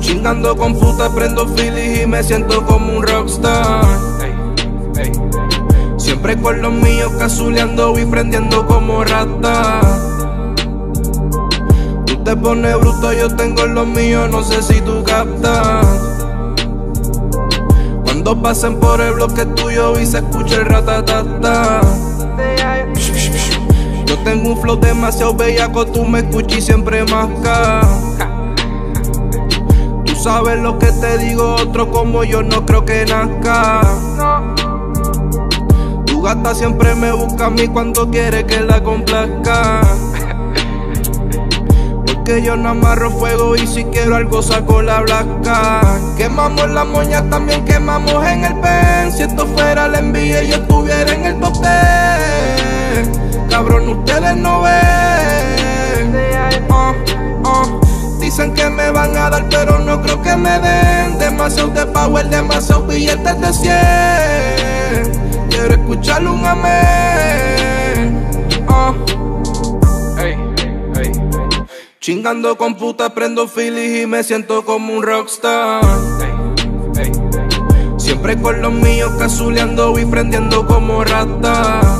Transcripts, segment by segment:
Chingando con puta, prendo Philly y me siento como un rockstar. Siempre con los míos casuleando y prendiendo como rata. Tú te pones bruto, yo tengo los míos, no sé si tú captas. Cuando pasen por el bloque tuyo y se escucha el ratatata. Tengo un flow demasiado bellaco, tú me escuchas y siempre masca. Tú sabes lo que te digo, otro como yo no creo que nazca. Tu gata siempre me busca a mí cuando quiere que la complazca. Porque yo no amarro fuego y si quiero algo saco la blanca. Quemamos la moña, también quemamos en el pen. Si esto fuera la envía, yo estuviera en el top no ven. Oh, oh. Dicen que me van a dar, pero no creo que me den. Demasiado de power, demasiado billetes de 100. Quiero escucharle un amén. Oh. Chingando con puta, prendo Philly y me siento como un rockstar. Siempre con los míos casuleando y prendiendo como rata.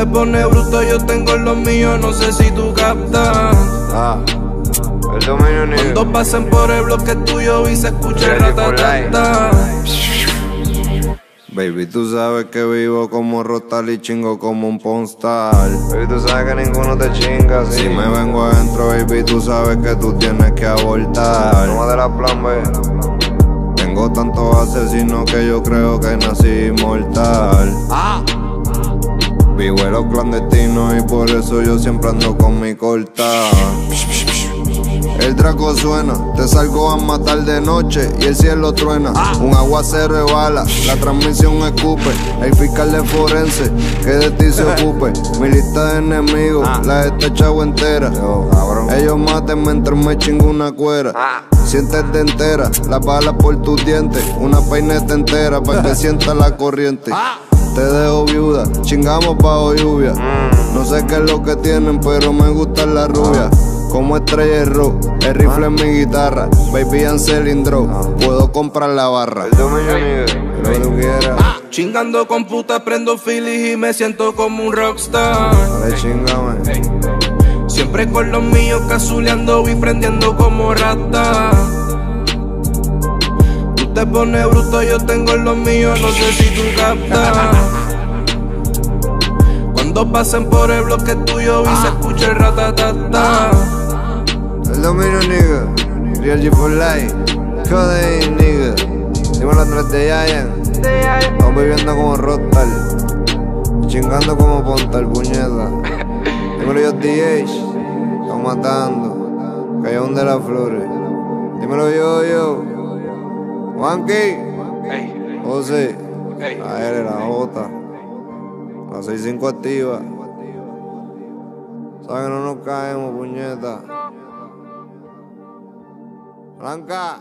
Te pones bruto, yo tengo los míos, no sé si tú captas. Ah, el dominio negro. Cuando pasen por el bloque tuyo y se escucha ratatata. Baby, tú sabes que vivo como Rotal y chingo como un Ponstar. Baby, tú sabes que ninguno te chinga, sí. Si me vengo adentro, baby, tú sabes que tú tienes que abortar. Toma de la plan B. Tengo tantos asesinos que yo creo que nací inmortal. Ah. Los clandestinos y por eso yo siempre ando con mi corta. El draco suena, te salgo a matar de noche y el cielo truena. Un aguacero de bala, la transmisión escupe. El fiscal de forense que de ti se ocupe. Mi lista de enemigos, la he echado entera. Ellos maten mientras me chingo una cuera. Sientes de entera, las balas por tus dientes. Una peineta entera para que sienta la corriente. Te dejo viuda, chingamos bajo lluvia. No sé qué es lo que tienen, pero me gusta la rubia. Como estrella de rock, el rifle es mi guitarra. Baby and cilindro, puedo comprar la barra. El dominio lo que tú quieras. Chingando con puta, prendo Philly y me siento como un rockstar. Dale, chingame. Siempre con los míos casuleando y prendiendo como rata. Te pones bruto, yo tengo los míos, no sé si tú captas. Cuando pasen por el bloque tuyo y se escucha el ratatata. El dominio nigga, Real G for life, Codeine nigga. Dímelo atrás de Giant. Estamos viviendo como Rockstar, chingando como Pontal, puñeta. Dímelo yo DH, estamos matando, Callejón de las Flores. Dímelo yo, yo, Juanqui, José, la L, la J, la 65 activa. Sabes que no nos caemos, puñeta. Blanca.